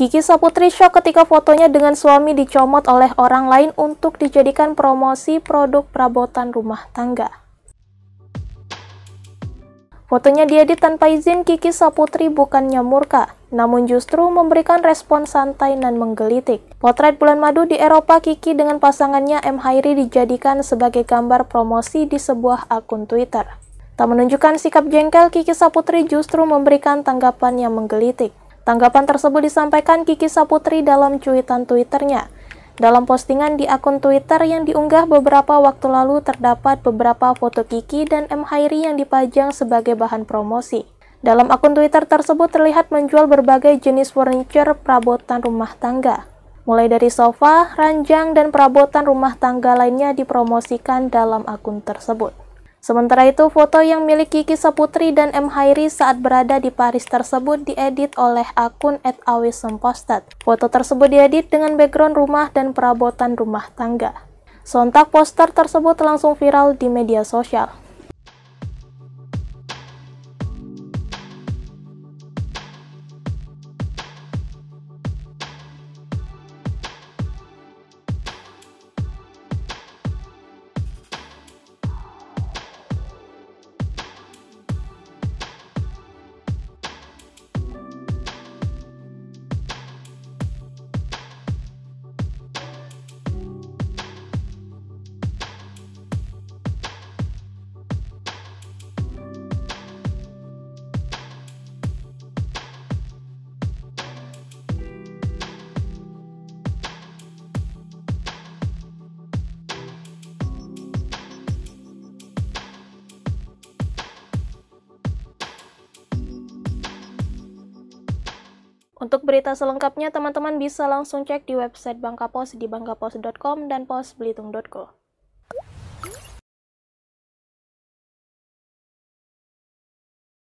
Kiki Saputri shock ketika fotonya dengan suami dicomot oleh orang lain untuk dijadikan promosi produk perabotan rumah tangga. Fotonya diedit tanpa izin Kiki Saputri bukannya murka, namun justru memberikan respon santai dan menggelitik. Potret bulan madu di Eropa Kiki dengan pasangannya M. Hairi dijadikan sebagai gambar promosi di sebuah akun Twitter. Tak menunjukkan sikap jengkel, Kiki Saputri justru memberikan tanggapan yang menggelitik. Tanggapan tersebut disampaikan Kiki Saputri dalam cuitan Twitternya. Dalam postingan di akun Twitter yang diunggah beberapa waktu lalu terdapat beberapa foto Kiki dan M. Hairi yang dipajang sebagai bahan promosi. Dalam akun Twitter tersebut terlihat menjual berbagai jenis furniture perabotan rumah tangga. Mulai dari sofa, ranjang, dan perabotan rumah tangga lainnya dipromosikan dalam akun tersebut. Sementara itu, foto yang milik Kiki Saputri dan M. Hairi saat berada di Paris tersebut diedit oleh akun @awisempostat. Foto tersebut diedit dengan background rumah dan perabotan rumah tangga. Sontak poster tersebut langsung viral di media sosial. Untuk berita selengkapnya, teman-teman bisa langsung cek di website Bangka Pos di bangkapos.com dan posbelitung.co.